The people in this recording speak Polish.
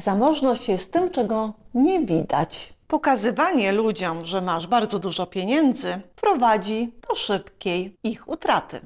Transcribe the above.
Zamożność jest tym, czego nie widać. Pokazywanie ludziom, że masz bardzo dużo pieniędzy, prowadzi do szybkiej ich utraty.